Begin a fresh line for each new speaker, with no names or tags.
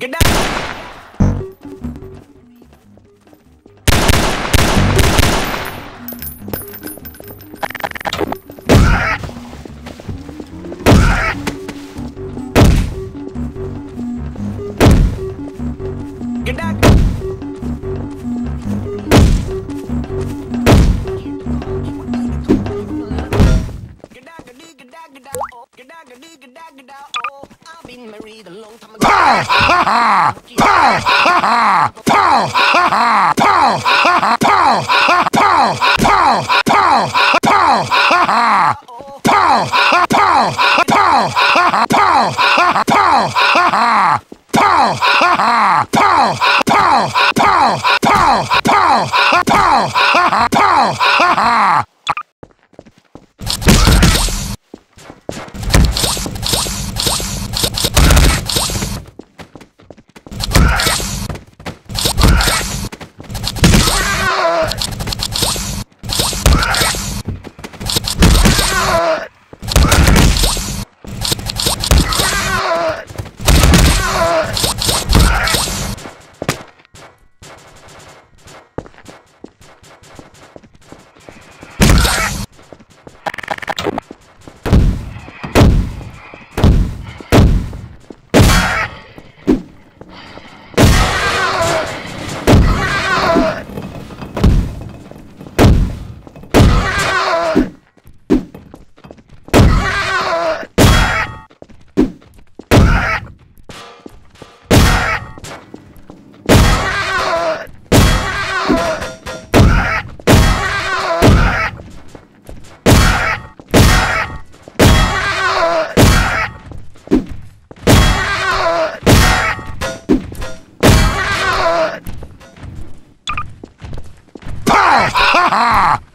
Get down!
been married a long time ago. Pow! Ha ha! Pow! Ha ha! Pow! Ha ha! Pow! Ha ha! Pow! Ha Pow! Pow! Pow! Ha ha! Pow! Ha Pow! Pow! Ha ha! Pow! Ha ha! Pow! Ha ha! Pow! Ha ha! Pow! Pow!
Ha ha!